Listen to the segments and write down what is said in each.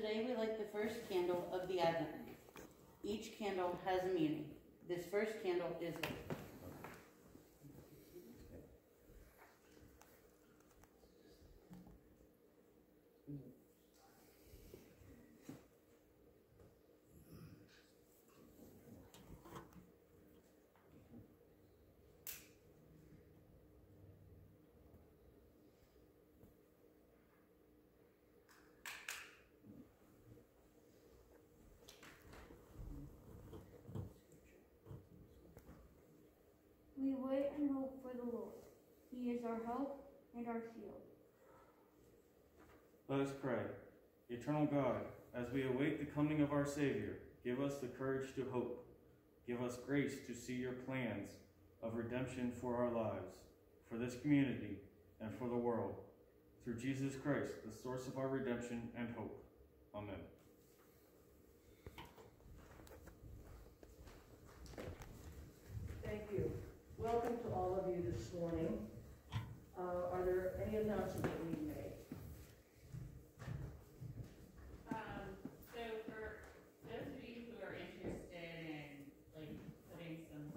Today we light the first candle of the Advent. Each candle has a meaning. This first candle is hope. We wait and hope for the Lord. He is our help and our shield. Let us pray. Eternal God, as we await the coming of our Savior, give us the courage to hope. Give us grace to see your plans of redemption for our lives, for this community, and for the world. Through Jesus Christ, the source of our redemption and hope. Amen. Thank you. Welcome to all of you this morning. Uh, Are there any announcements that we need to make? Um, so for those of you who are interested in like putting some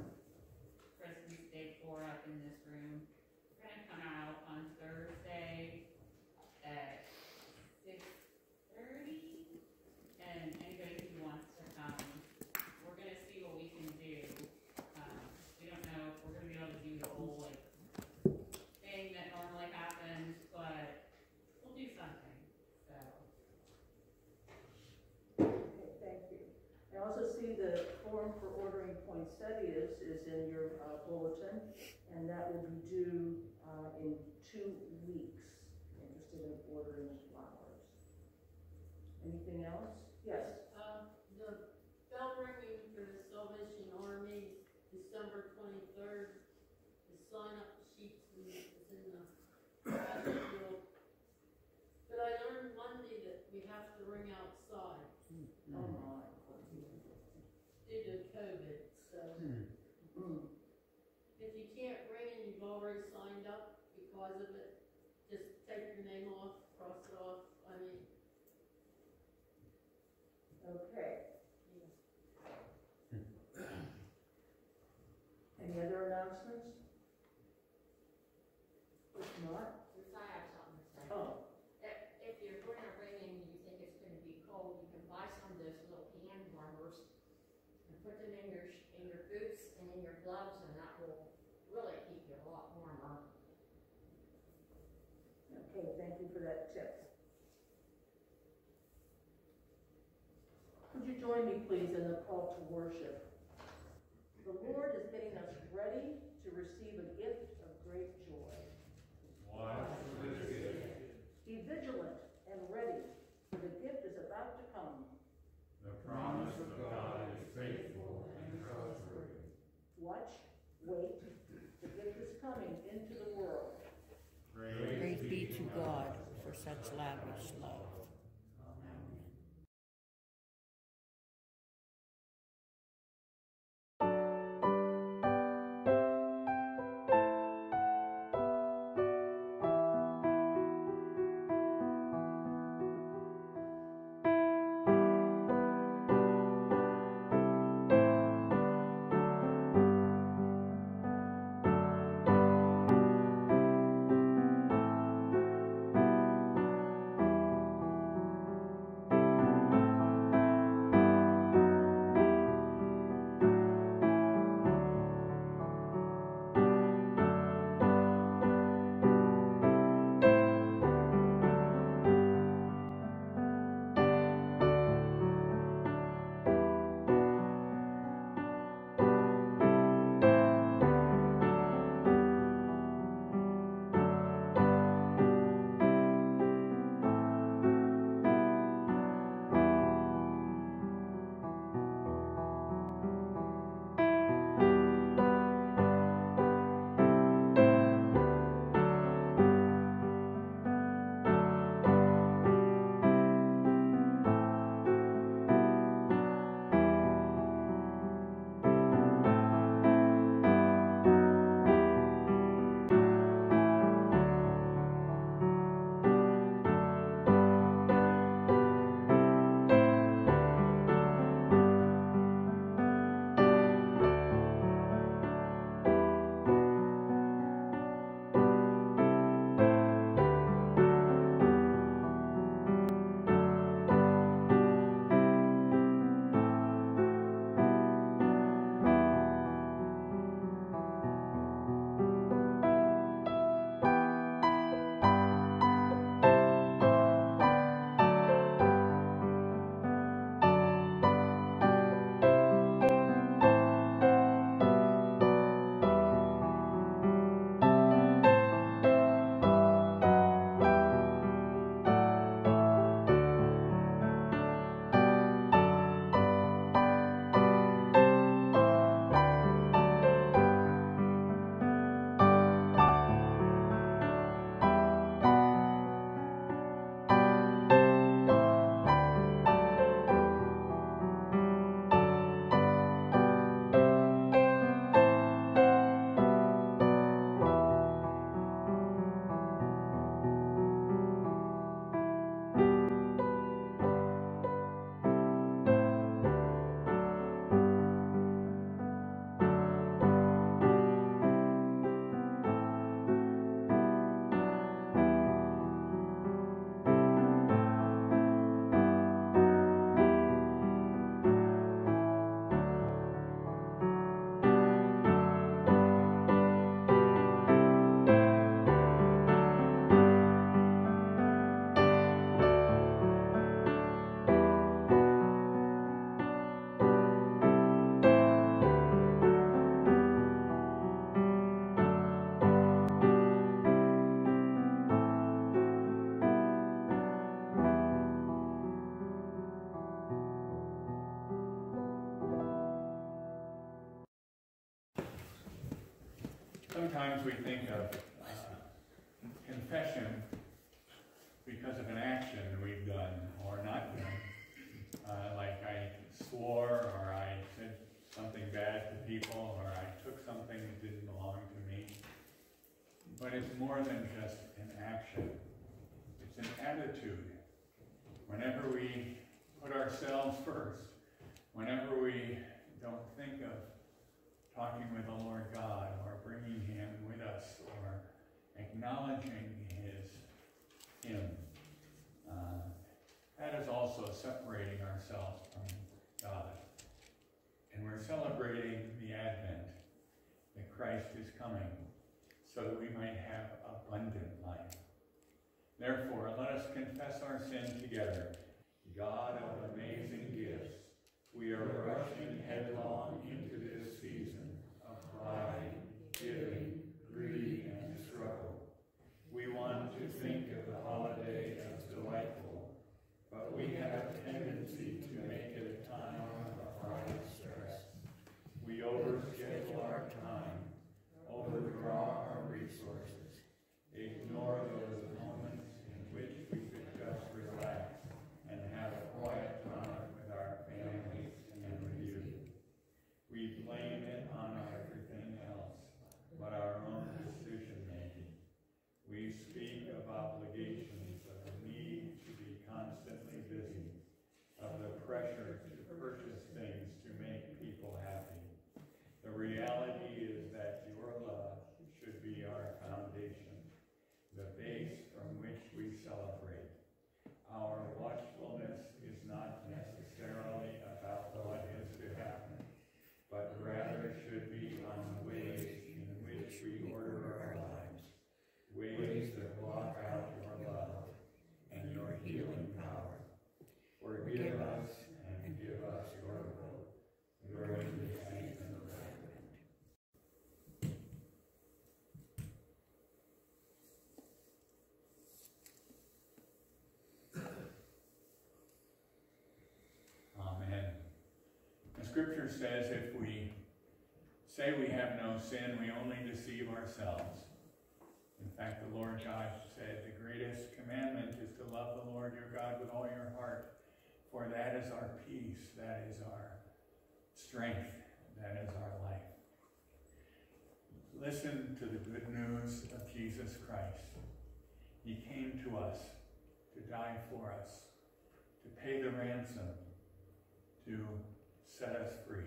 Christmas decor up in this room, we're gonna come out on Thursday at six thirty. And anybody who wants to come, we're gonna see what we can do. Um, we don't know if we're gonna be able to do the whole like thing that normally happens, but we'll do something, so. Okay, thank you. I see the form for ordering poinsettias is in your uh, bulletin, and that will be due uh, in two weeks. Interested in ordering flowers. Anything else? Yes? Uh, the bell ringing for the Salvation Army, December twenty-third. The sign-up sheets is is in the battlefield. But I learned Monday that we have to ring outside Oh, my. due to COVID, so. Mm. If you can't ring and you've already signed up because of it, just take your name off, cross it off, I mean, Okay. yeah. Any other announcements? If not, Yes, I have something to say. oh, If, if you're going to ring and you think it's gonna be cold, you can buy some of those little hand warmers and put them in your, sh- in your boots and in your gloves, and that will really keep you a lot warmer. okay, thank you for that tip. Would you join me, please, in the call to worship? The Lord is getting us ready to receive a gift of great joy. Be vigilant and ready, for the gift is about to come. The promise of God is faithful and trustworthy. Watch, wait, the gift is coming into the world. Praise Praise be to God for such lavish love. Sometimes we think of uh, confession because of an action we've done or not done. Uh, like I swore, or I said something bad to people, or I took something that didn't belong to me. But it's more than just scripture says if we say we have no sin, we only deceive ourselves. In fact, the Lord God said, the greatest commandment is to love the Lord your God with all your heart, for that is our peace, that is our strength, that is our life. Listen to the good news of Jesus Christ. He came to us to die for us, to pay the ransom, to set us free.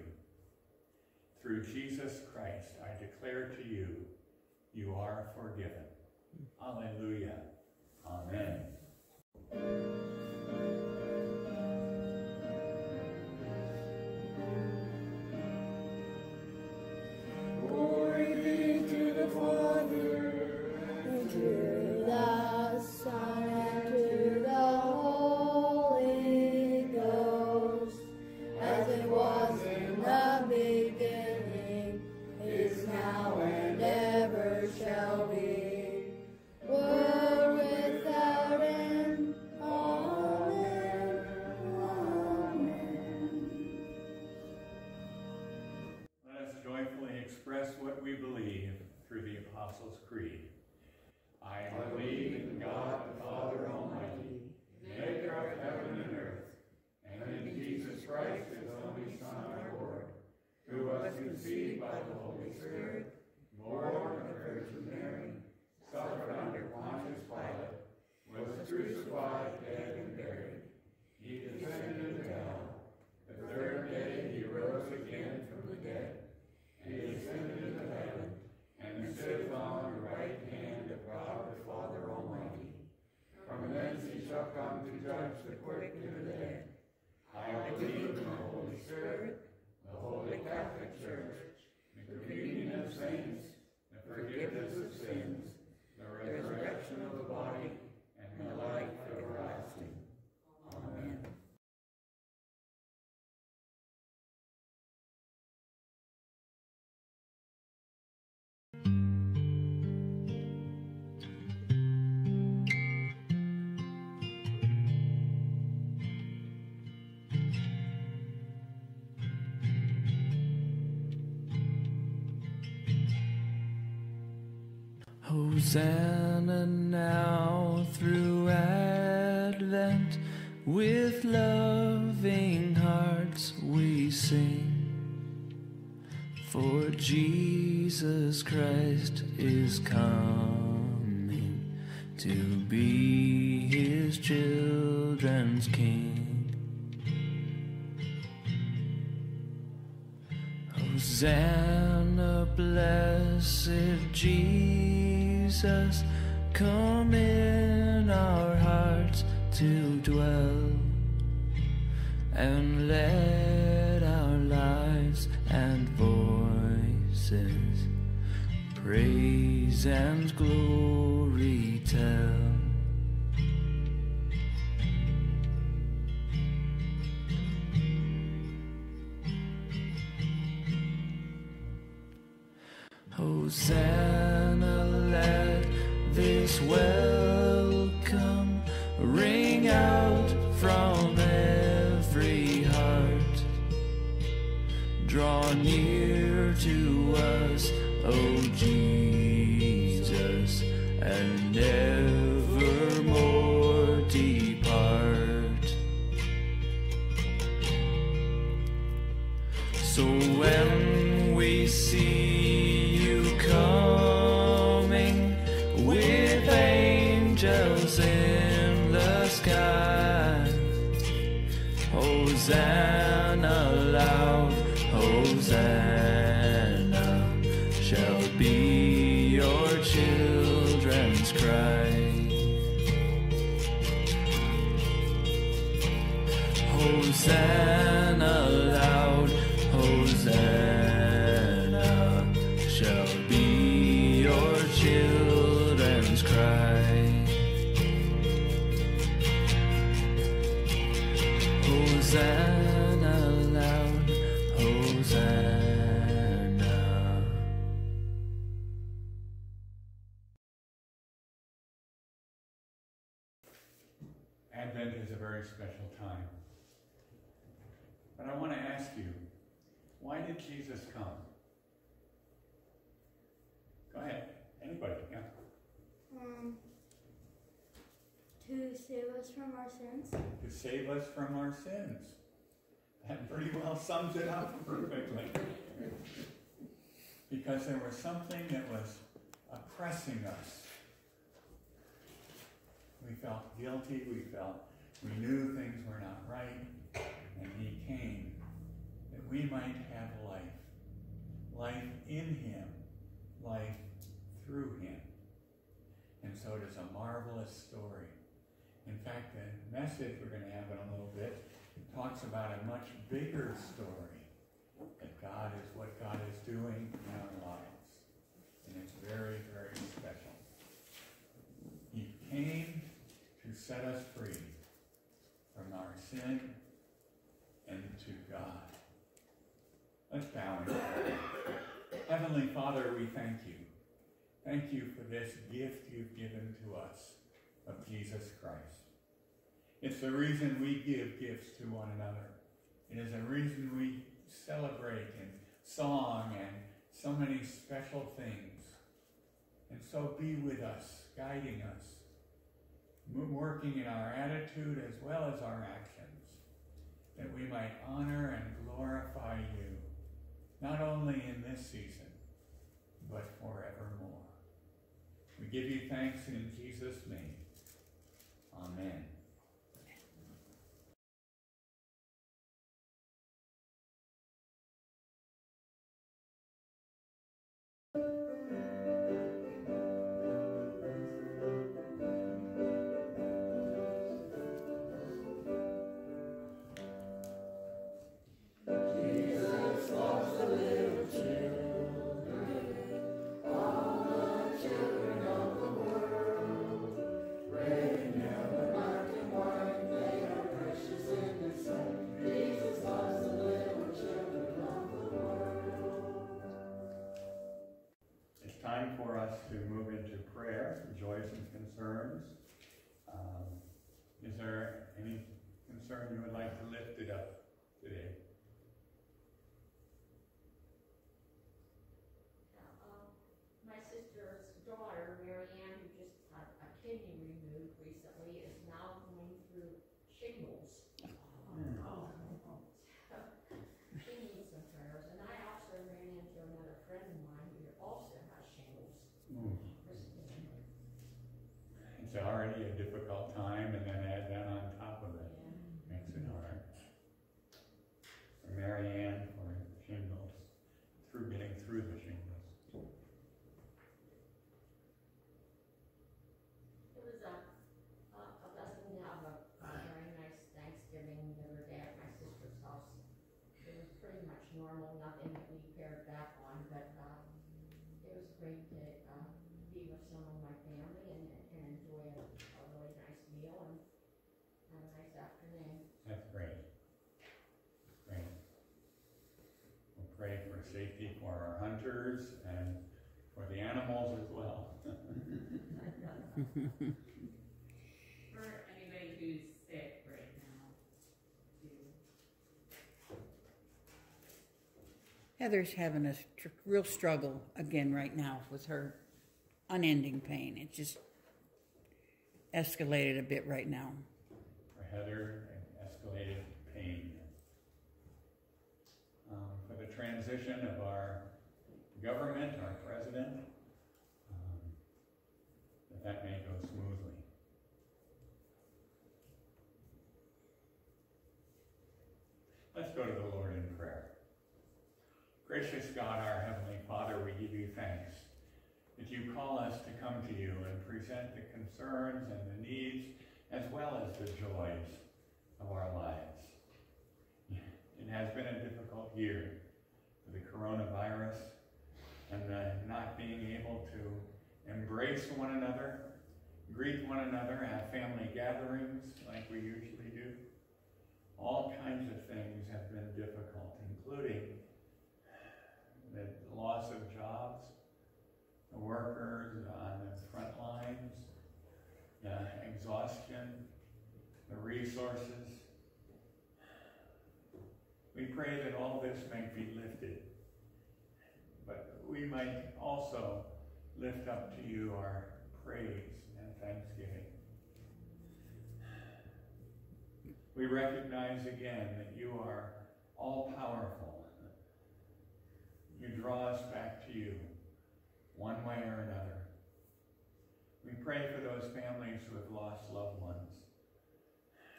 Through Jesus Christ, I declare to you, you are forgiven. Alleluia. Amen. Hosanna now through Advent, with loving hearts we sing. For Jesus Christ is coming to be his children's King. Hosanna, blessed Jesus, come in our hearts to dwell, and let our lives and voices praise and glory when we see from our sins. To save us from our sins. That pretty well sums it up perfectly. Because there was something that was oppressing us. We felt guilty, we felt, we knew things were not right, and He came that we might have life. Life in Him, life through Him. And so it is a marvelous story. In fact, the message we're going to have in a little bit talks about a much bigger story that God is what God is doing in our lives. And it's very, very special. He came to set us free from our sin and to God. Let's bow in prayer. Heavenly Father, we thank you. Thank you for this gift you've given to us of Jesus Christ. It's the reason we give gifts to one another. It is a reason we celebrate in song and so many special things. And so be with us, guiding us, working in our attitude as well as our actions, that we might honor and glorify you, not only in this season, but forevermore. We give you thanks in Jesus' name. Amen. My daughter, Mary recently is now going through shingles. She needs some prayers, and I also ran into another friend of mine who also has shingles. It's already a difficult time and then add that on top of it, makes it hard. For Mary Ann for shingles, through getting through the shingles. It was a, a, a blessing to have a, a very nice Thanksgiving the other day at my sister's house. It was pretty much normal, nothing that we pared back on, but, uh, it was great to, uh, be with some of my family and, and enjoy a, a really nice meal and have a nice afternoon. That's great. Great. We'll pray for safety for our hunters and for the animals as well. For anybody who's sick right now, too. Heather's having a str- real struggle again right now with her unending pain. It just escalated a bit right now. For Heather, escalated pain. Um, for the transition of our government, our president, um, that that may go smoothly. Let's go to the Lord in prayer. Gracious God, our Heavenly Father, we give you thanks that you call us to come to you and present the concerns and the needs as well as the joys of our lives. It has been a difficult year for the coronavirus and the not being able to embrace one another, greet one another, have family gatherings like we usually do. All kinds of things have been difficult, including the loss of jobs, the workers on the front lines, the exhaustion, the resources. We pray that all this might be lifted, but we might also lift up to you our praise and thanksgiving. We recognize again that you are all powerful. You draw us back to you one way or another. We pray for those families who have lost loved ones,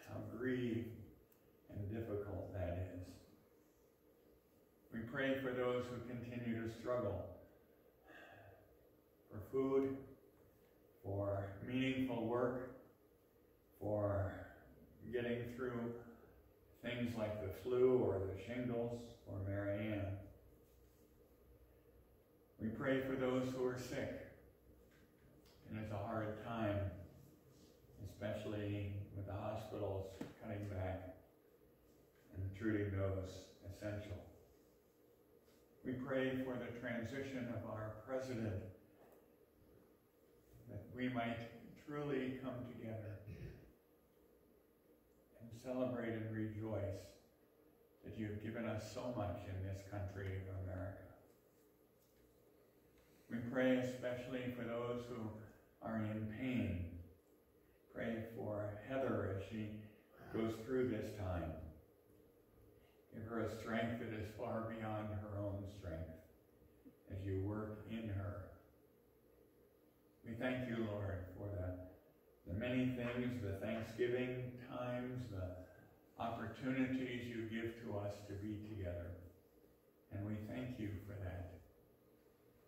how grieved and difficult that is. We pray for those who continue to struggle for food, for meaningful work, for getting through things like the flu or the shingles or Marianne. We pray for those who are sick. And it's a hard time, especially with the hospitals cutting back and treating those essential. We pray for the transition of our president, that we might truly come together celebrate and rejoice that you have given us so much in this country of America. We pray especially for those who are in pain. Pray for Heather as she goes through this time. Give her a strength that is far beyond her own strength as you work in her. We thank you, Lord, for the, the many things, the Thanksgiving times, the opportunities you give to us to be together. And we thank you for that.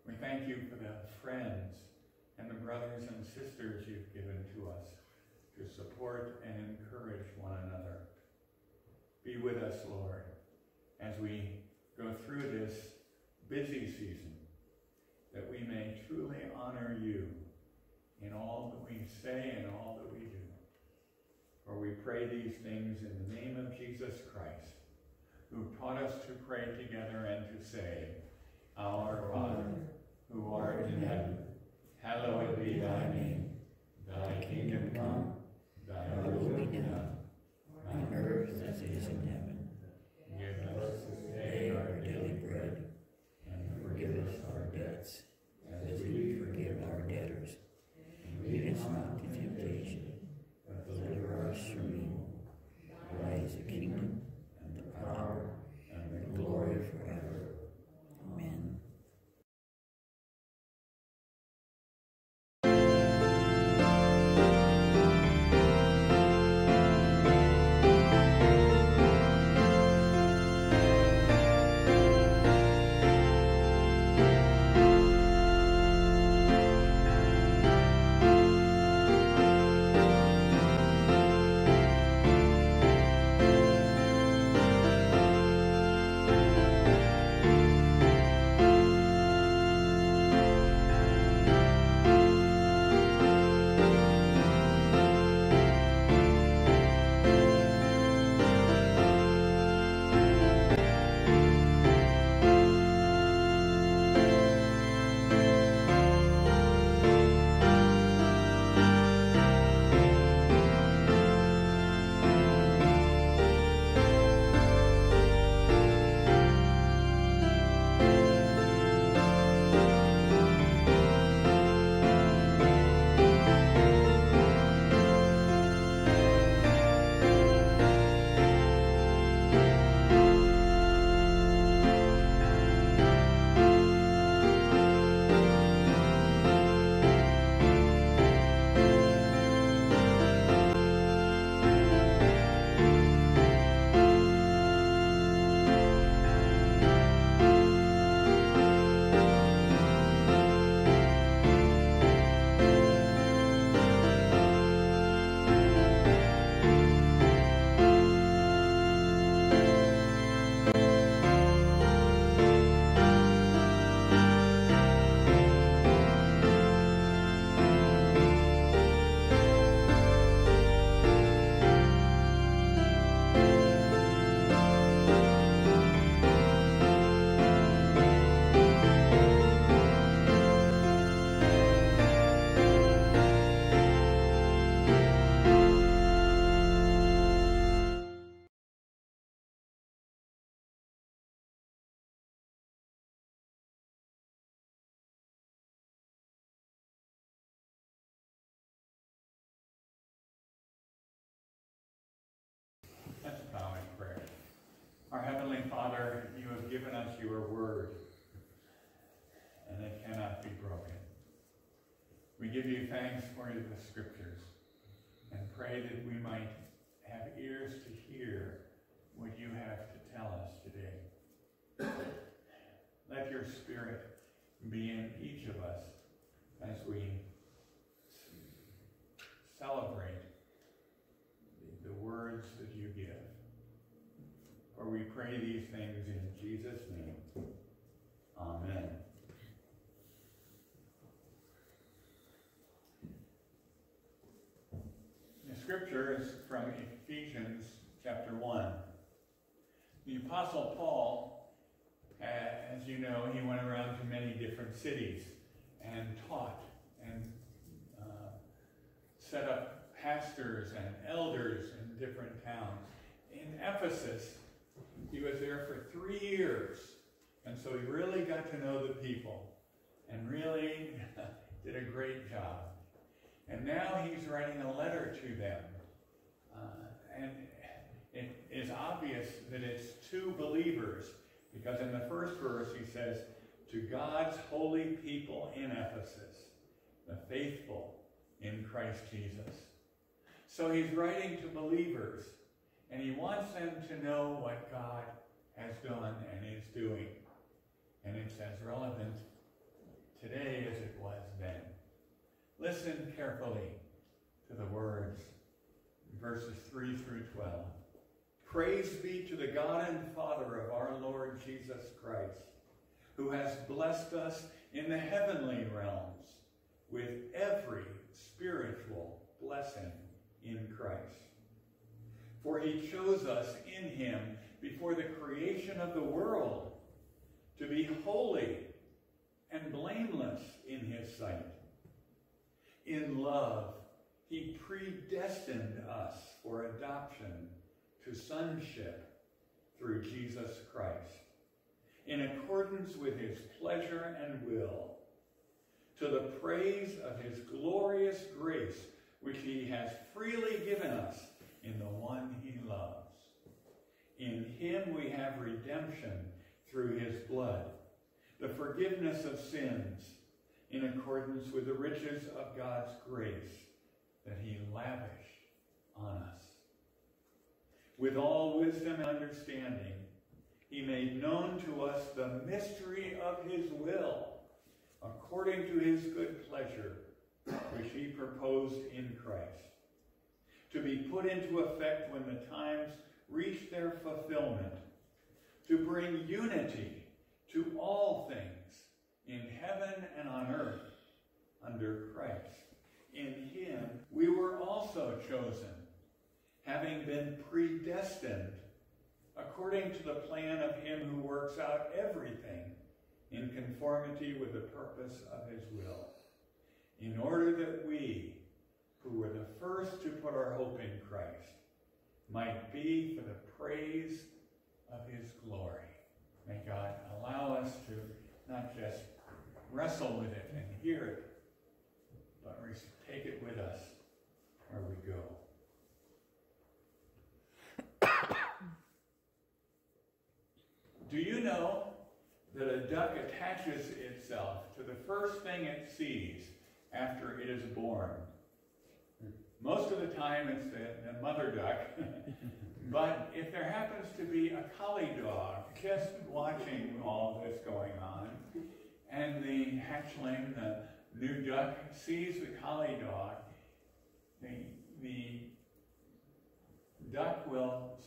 We thank you for the friends and the brothers and sisters you've given to us to support and encourage one another. Be with us, Lord, as we go through this busy season, that we may truly honor you in all that we say and all that we do. For we pray these things in the name of Jesus Christ, who taught us to pray together and to say, Our Father, who art in heaven, hallowed be thy name. Thy kingdom come, thy will be done, on earth as it is in heaven. Give us Our Heavenly Father, you have given us your word, and it cannot be broken. We give you thanks for the scriptures and pray that we might have ears to hear what you have to tell us today. Let your spirit be in each of us as we celebrate the words that you give. For we pray these things in Jesus' name. Amen. The scripture is from Ephesians chapter 1. The Apostle Paul, as you know, he went around to many different cities and taught and uh, set up pastors and elders in different towns. In Ephesus, he was there for three years, and so he really got to know the people and really did a great job. And now he's writing a letter to them. Uh, and it is obvious that it's to believers, because in the first verse he says, To God's holy people in Ephesus, the faithful in Christ Jesus. So he's writing to believers, and he wants them to know what God has done and is doing. And it's as relevant today as it was then. Listen carefully to the words, verses 3 through 12. Praise be to the God and Father of our Lord Jesus Christ, who has blessed us in the heavenly realms with every spiritual blessing in Christ. For he chose us in him before the creation of the world to be holy and blameless in his sight. In love, he predestined us for adoption to sonship through Jesus Christ, in accordance with his pleasure and will, to the praise of his glorious grace, which he has freely given us in the one he loves. In him we have redemption through his blood, the forgiveness of sins, in accordance with the riches of God's grace that he lavished on us. With all wisdom and understanding, he made known to us the mystery of his will, according to his good pleasure, which he proposed in Christ, to be put into effect when the times reach their fulfillment, to bring unity to all things in heaven and on earth under Christ. In him we were also chosen, having been predestined according to the plan of him who works out everything in conformity with the purpose of his will, in order that we, who were the first to put our hope in Christ, might be for the praise of his glory. May God allow us to not just wrestle with it and hear it, but take it with us where we go. Do you know that a duck attaches itself to the first thing it sees after it is born? Most of the time it's the, the mother duck, but if there happens to be a collie dog just watching all this going on, and the hatchling, the new duck, sees the collie dog, the, the duck will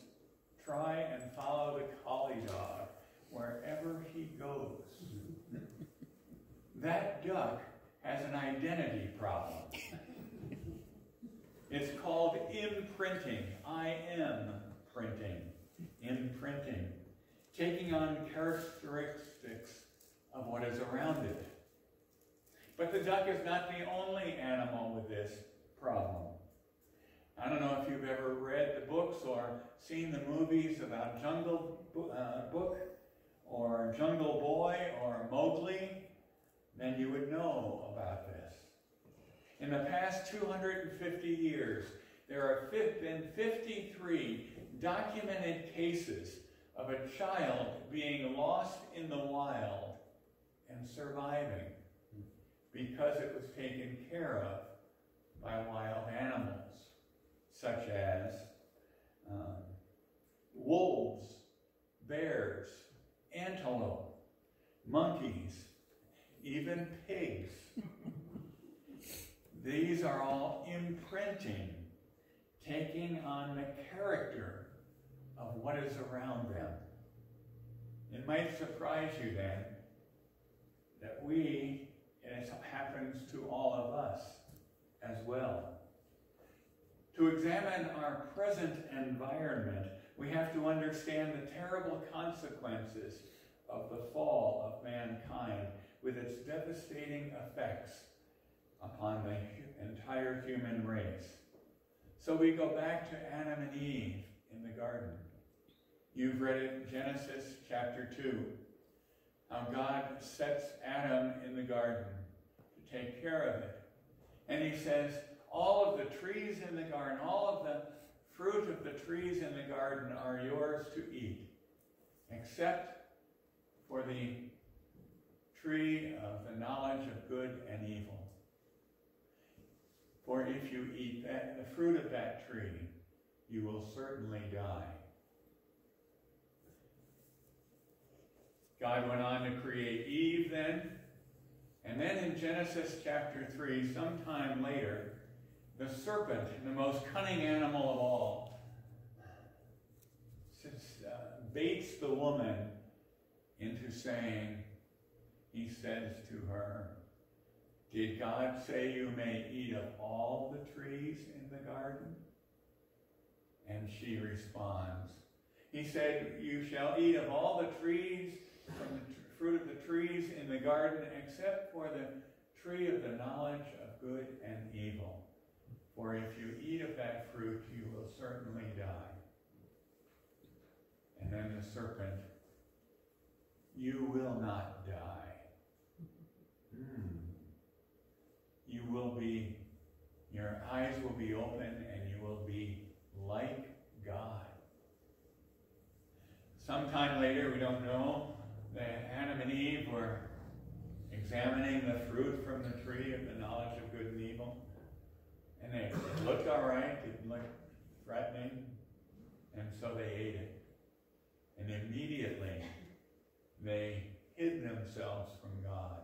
try and follow the collie dog wherever he goes. that duck has an identity problem. It's called imprinting. I am printing. Imprinting. Taking on characteristics of what is around it. But the duck is not the only animal with this problem. I don't know if you've ever read the books or seen the movies about Jungle uh, Book or Jungle Boy or Mowgli, then you would know about this. In the past 250 years, there have been 53 documented cases of a child being lost in the wild and surviving because it was taken care of by wild animals, such as um, wolves, bears, antelope, monkeys, even pigs. These are all imprinting, taking on the character of what is around them. It might surprise you then that we, and it happens to all of us as well. To examine our present environment, we have to understand the terrible consequences of the fall of mankind with its devastating effects upon the entire human race. So we go back to Adam and Eve in the garden. You've read it, Genesis chapter 2, how God sets Adam in the garden to take care of it. And he says, all of the trees in the garden, all of the fruit of the trees in the garden are yours to eat, except for the tree of the knowledge of good and evil. For if you eat that, the fruit of that tree, you will certainly die. God went on to create Eve then. And then in Genesis chapter 3, sometime later, the serpent, the most cunning animal of all, uh, baits the woman into saying, he says to her, Did God say you may eat of all the trees in the garden? And she responds, He said, You shall eat of all the trees from the fruit of the trees in the garden, except for the tree of the knowledge of good and evil. For if you eat of that fruit, you will certainly die. And then the serpent, you will not die. You will be, your eyes will be open and you will be like God. Sometime later, we don't know, that Adam and Eve were examining the fruit from the tree of the knowledge of good and evil. And they, it looked all right, it looked threatening, and so they ate it. And immediately they hid themselves from God,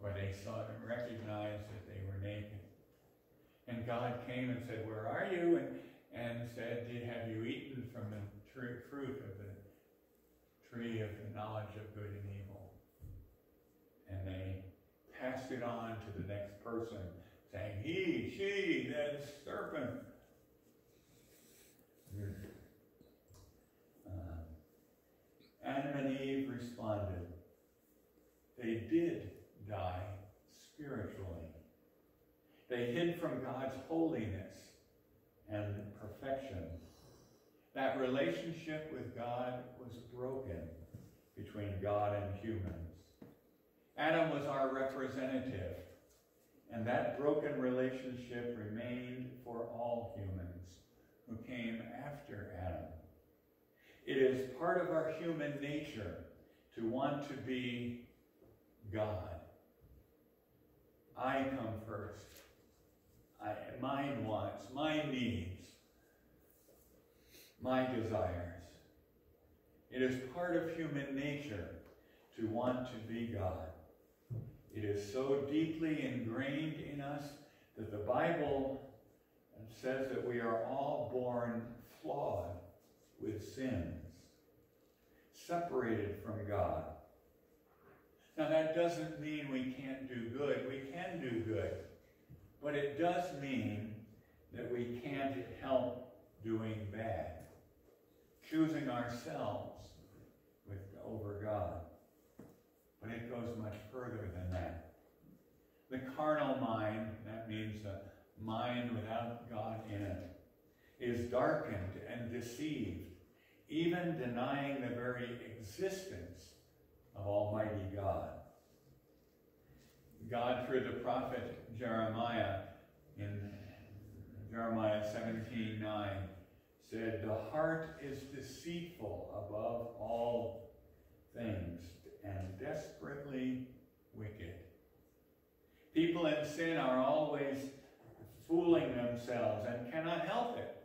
for they saw and recognized that they were naked. And God came and said, Where are you? And, and said, Have you eaten from the fruit of the tree of the knowledge of good and evil? And they passed it on to the next person, saying, He, she, that serpent. Uh, Adam and Eve responded. They did die spiritually. They hid from God's holiness and perfection. That relationship with God was broken between God and humans. Adam was our representative, and that broken relationship remained for all humans who came after Adam. It is part of our human nature to want to be God. I come first. I, mine wants, my needs, my desires. It is part of human nature to want to be God. It is so deeply ingrained in us that the Bible says that we are all born flawed with sins, separated from God. Now, that doesn't mean we can't do good. We can do good. But it does mean that we can't help doing bad, choosing ourselves with, over God. But it goes much further than that. The carnal mind, that means a mind without God in it, is darkened and deceived, even denying the very existence of Almighty God. God, through the prophet Jeremiah, in Jeremiah 17 9, said, The heart is deceitful above all things and desperately wicked. People in sin are always fooling themselves and cannot help it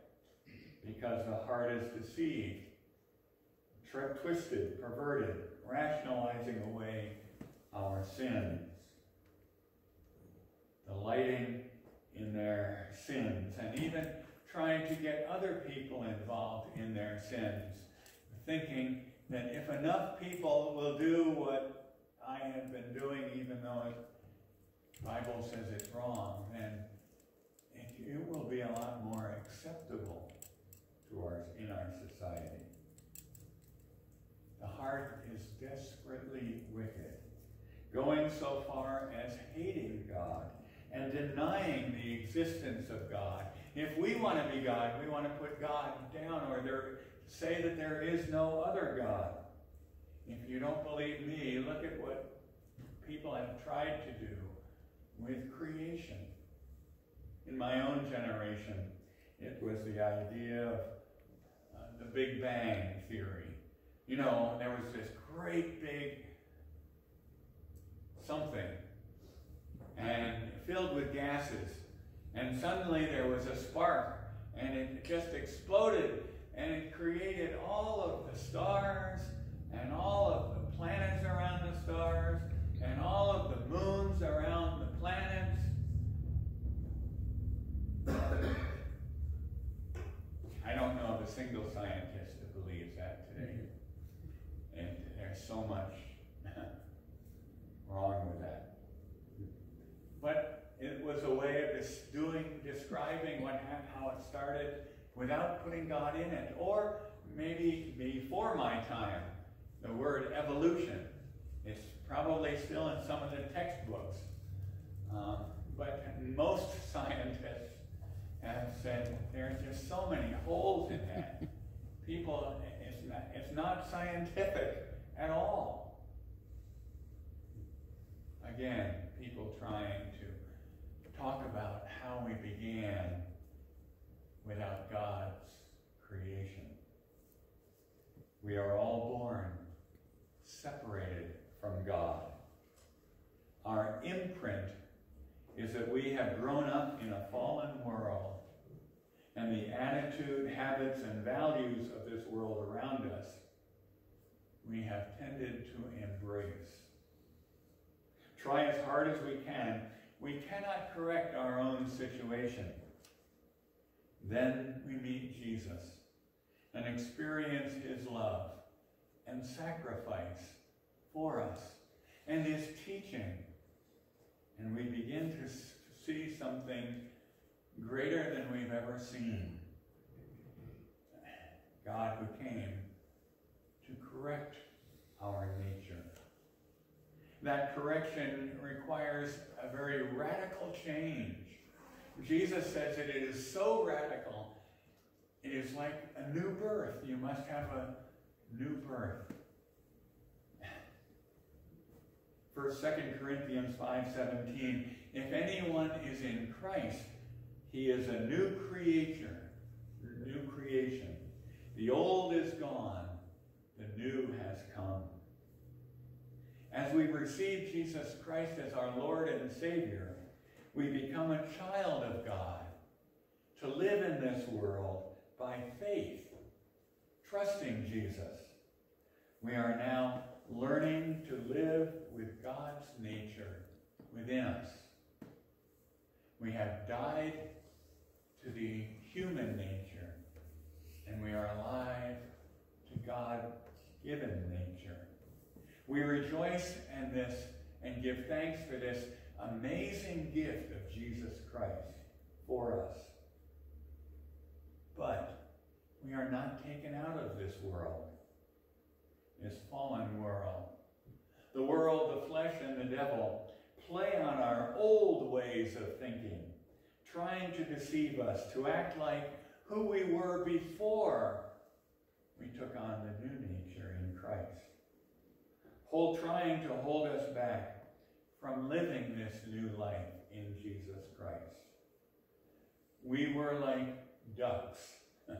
because the heart is deceived, tri- twisted, perverted, rationalizing away our sins, delighting in their sins, and even trying to get other people involved in their sins, thinking that if enough people will do what I have been doing, even though the Bible says it's wrong, then it, will be a lot more acceptable to our, in our society. The heart is desperately wicked, going so far as hating God and denying the existence of God. If we want to be God, we want to put God down or there, say that there is no other God. If you don't believe me, look at what people have tried to do with creation. In my own generation, it was the idea of uh, the Big Bang Theory. You know, there was this great big something and filled with gases. And suddenly there was a spark and it just exploded and it created all of the stars and all of the planets around the stars and all of the moons around the planets. I don't know of a single scientist that believes that today. Mm-hmm. And there's so much wrong with that. But it was a way of just doing, describing what how it started without putting God in it. Or maybe before my time, the word evolution is probably still in some of the textbooks. Um, but most scientists have said there's just so many holes in that. People, it's not, it's not scientific at all. Again, people trying to talk about how we began without God's creation. We are all born separated from God. Our imprint is that we have grown up in a fallen world, and the attitude, habits, and values of this world around us we have tended to embrace. Try as hard as we can, we cannot correct our own situation. Then we meet Jesus and experience his love and sacrifice for us and his teaching. And we begin to see something greater than we've ever seen. God who came to correct our nature. That correction requires a very radical change. Jesus says that it is so radical, it is like a new birth. You must have a new birth. First, Second Corinthians 5.17, if anyone is in Christ, he is a new creature, new creation. The old is gone, the new has come. As we receive Jesus Christ as our Lord and Savior, we become a child of God to live in this world by faith, trusting Jesus. We are now learning to live with God's nature within us. We have died to the human nature, and we are alive to God given nature. We rejoice in this and give thanks for this amazing gift of Jesus Christ for us. But we are not taken out of this world, this fallen world. The world, the flesh, and the devil play on our old ways of thinking, trying to deceive us, to act like who we were before we took on the new nature in Christ. Hold, trying to hold us back from living this new life in Jesus Christ. We were like ducks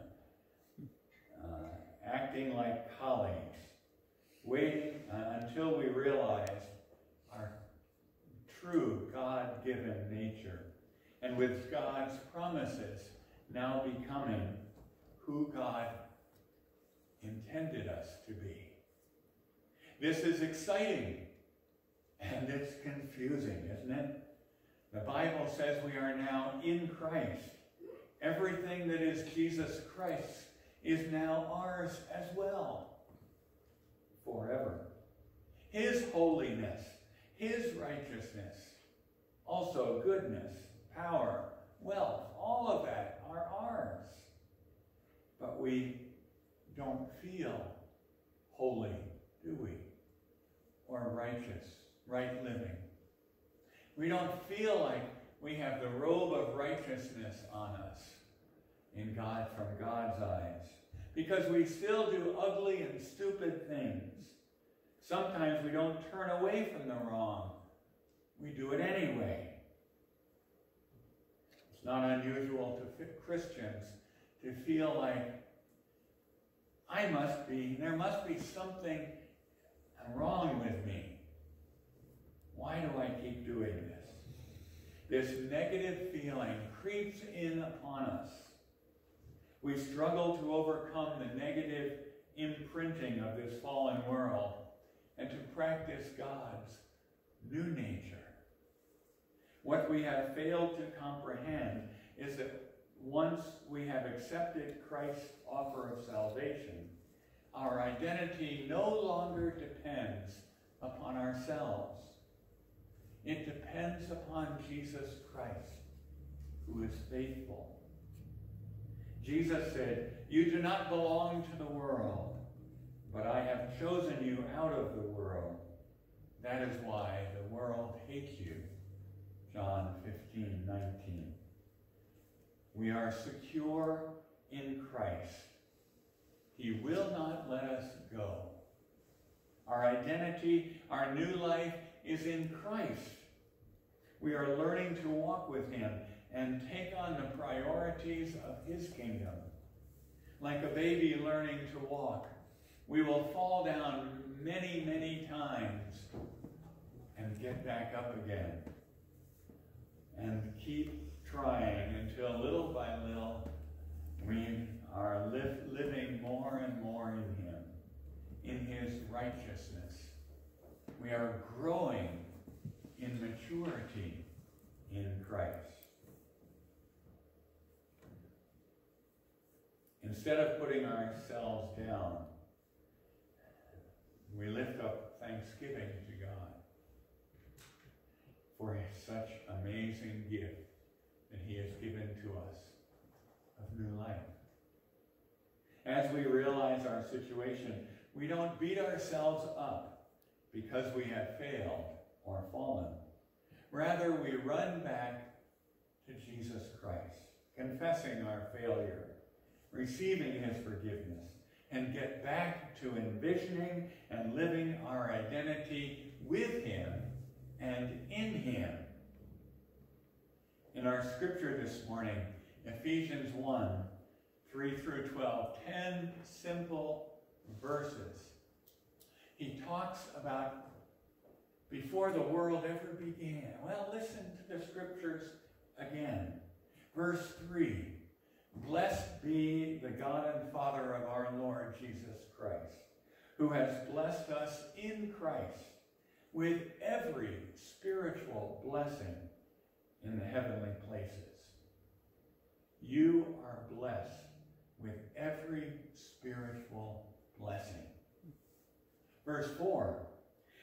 acting like colleagues, waiting uh, until we realize our true God given nature, and with God's promises now becoming who God intended us to be. This is exciting and it's confusing, isn't it? The Bible says we are now in Christ. Everything that is Jesus Christ is now ours as well, forever. His holiness, His righteousness, also goodness, power, wealth, all of that are ours. But we don't feel holy, do we? Or righteous, right living. We don't feel like we have the robe of righteousness on us in God from God's eyes. Because we still do ugly and stupid things. Sometimes we don't turn away from the wrong. We do it anyway. It's not unusual to Christians to feel like I must be, there must be something wrong with me. Why do I keep doing this? This negative feeling creeps in upon us. We struggle to overcome the negative imprinting of this fallen world and to practice God's new nature. What we have failed to comprehend is that once we have accepted Christ's offer of salvation, our identity no longer depends upon ourselves. It depends upon Jesus Christ, who is faithful. Jesus said, You do not belong to the world, but I have chosen you out of the world. That is why the world hates you. John 15, 19. We are secure in Christ. He will not let us go. Our identity, our new life is in Christ. We are learning to walk with him and take on the priorities of his kingdom. Like a baby learning to walk, we will fall down many, many times and get back up again and keep trying until little by little we are li- living more and more in Him, in His righteousness. We are growing in maturity in Christ. Instead of putting ourselves down, we lift up thanksgiving to God for such amazing gift that he has given to us of new life. As we realize our situation, we don't beat ourselves up because we have failed or fallen. Rather, we run back to Jesus Christ, confessing our failure, receiving his forgiveness, and get back to envisioning and living our identity with him and in him. In our scripture this morning, Ephesians 1, 3 through 12, 10 simple verses. He talks about before the world ever began. Well, listen to the scriptures again. Verse 3 Blessed be the God and Father of our Lord Jesus Christ, who has blessed us in Christ with every spiritual blessing in the heavenly places. You are blessed with every spiritual blessing. Verse 4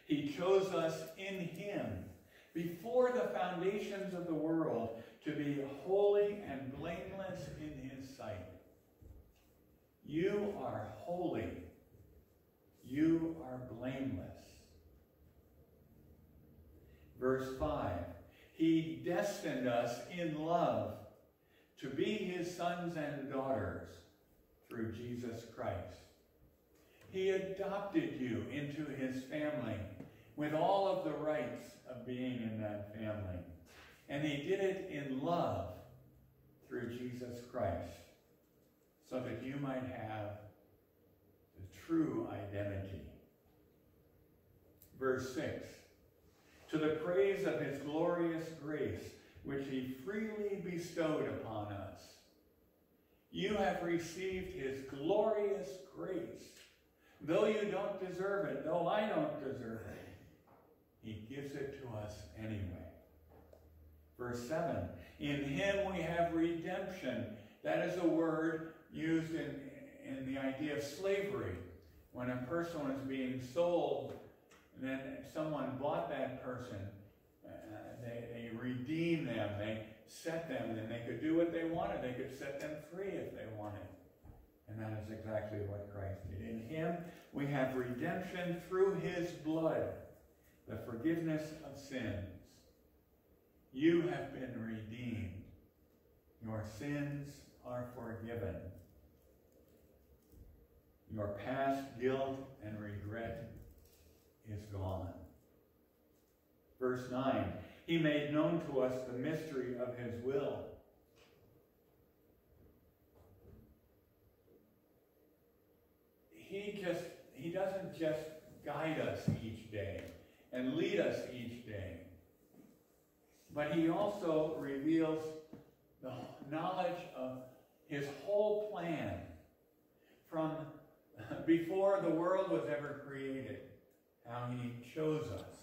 He chose us in Him before the foundations of the world to be holy and blameless in His sight. You are holy. You are blameless. Verse 5 He destined us in love to be His sons and daughters through Jesus Christ. He adopted you into His family with all of the rights of being in that family. And He did it in love through Jesus Christ so that you might have the true identity. Verse 6 To the praise of his glorious grace, which he freely bestowed upon us. You have received his glorious grace. Though you don't deserve it, though I don't deserve it, he gives it to us anyway. Verse 7 In him we have redemption. That is a word used in, in the idea of slavery. When a person was being sold, then someone bought that person. Uh, they, they redeemed them. They set them, and they could do what they wanted. They could set them free if they wanted. And that is exactly what Christ did. In him we have redemption through his blood, the forgiveness of sins. You have been redeemed. Your sins are forgiven. Your past guilt and regret is gone. Verse 9 He made known to us the mystery of His will. He just, He doesn't just guide us each day and lead us each day, but He also reveals the knowledge of His whole plan from before the world was ever created how he chose us,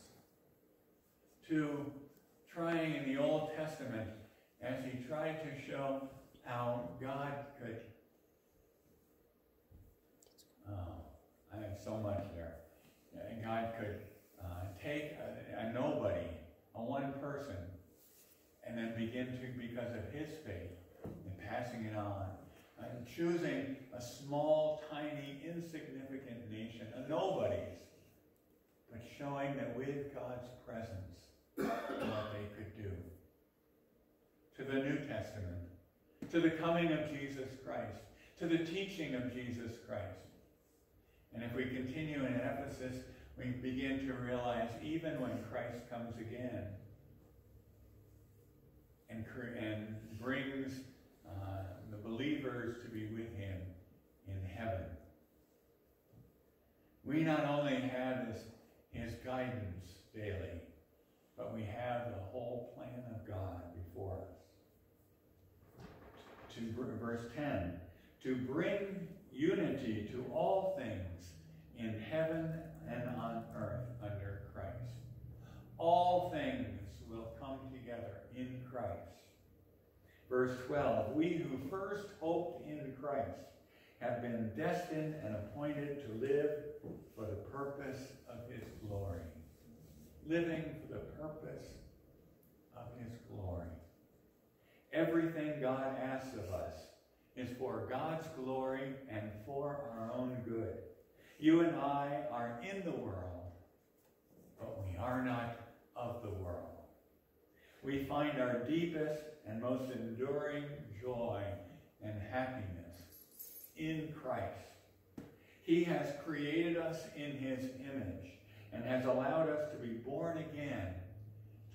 to trying in the Old Testament as he tried to show how God could. Oh, I have so much there. God could uh, take a, a nobody, a one person, and then begin to, because of his faith, and passing it on, and choosing a small, tiny, insignificant nation, a nobody's, but showing that with God's presence, what they could do. To the New Testament, to the coming of Jesus Christ, to the teaching of Jesus Christ. And if we continue in Ephesus, we begin to realize even when Christ comes again and, and brings uh, the believers to be with him in heaven, we not only have this his guidance daily, but we have the whole plan of God before us. To, verse 10, to bring unity to all things in heaven and on earth under Christ. All things will come together in Christ. Verse 12, we who first hoped in Christ have been destined and appointed to live for the purpose of his glory. Living for the purpose of his glory. Everything God asks of us is for God's glory and for our own good. You and I are in the world, but we are not of the world. We find our deepest and most enduring joy and happiness in Christ. He has created us in his image and has allowed us to be born again,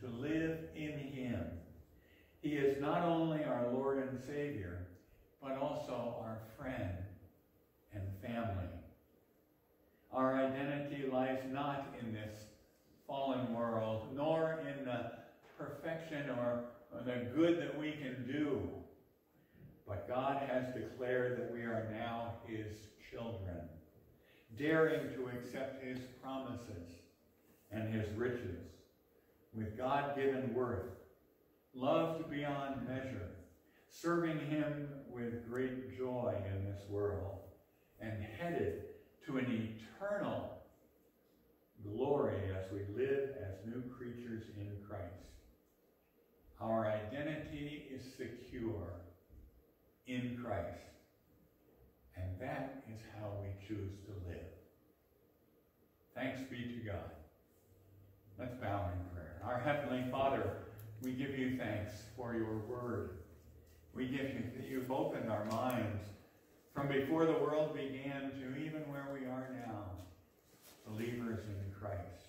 to live in him. He is not only our Lord and Savior, but also our friend and family. Our identity lies not in this fallen world, nor in the perfection or, the good that we can do but God has declared that we are now his children, daring to accept his promises and his riches, with God-given worth, loved beyond measure, serving him with great joy in this world, and headed to an eternal glory as we live as new creatures in Christ. Our identity is secure in Christ. And that is how we choose to live. Thanks be to God. Let's bow in prayer. Our Heavenly Father, we give you thanks for your word. We give you that you've opened our minds from before the world began to even where we are now, believers in Christ.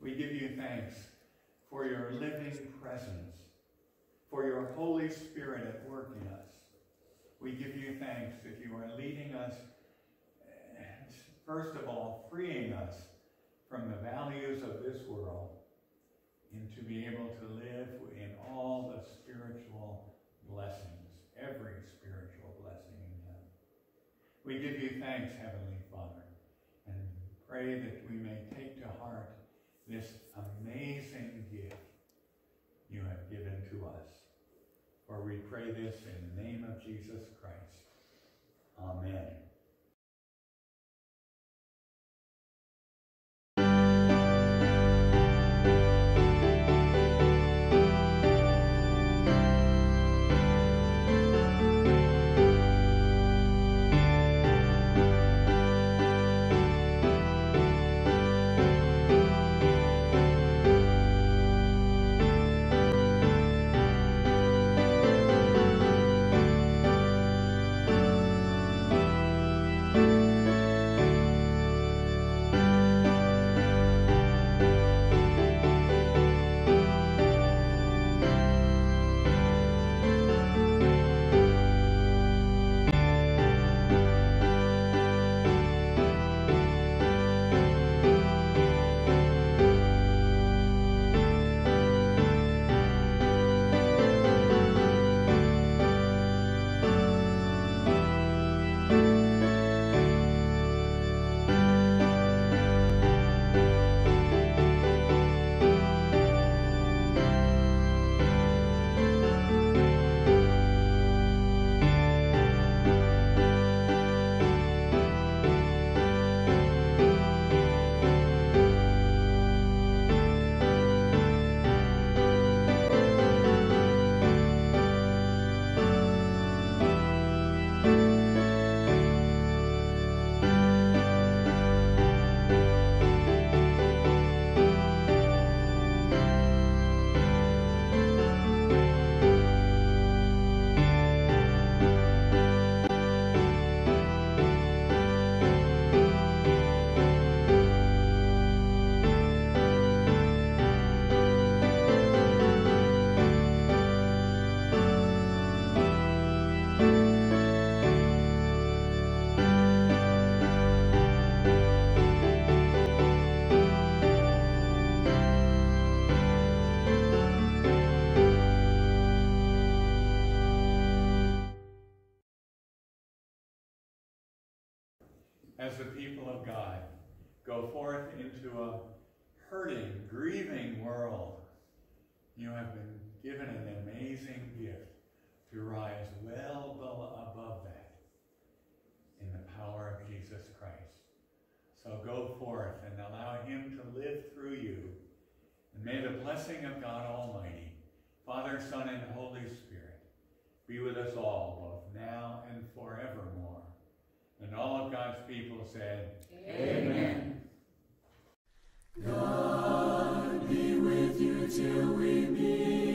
We give you thanks for your living presence, for your Holy Spirit at work in us we give you thanks that you are leading us first of all, freeing us from the values of this world and to be able to live in all the spiritual blessings, every spiritual blessing in heaven. We give you thanks, Heavenly Father, and pray that we may take to heart this amazing gift you have given to us. For we pray this in the name of Jesus Christ. Amen. As the people of God go forth into a hurting, grieving world, you have been given an amazing gift to rise well above that in the power of Jesus Christ. So go forth and allow him to live through you. And may the blessing of God Almighty, Father, Son, and Holy Spirit be with us all, both now and forevermore. And all of God's people said, Amen. God be with you till we meet.